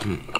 Mm.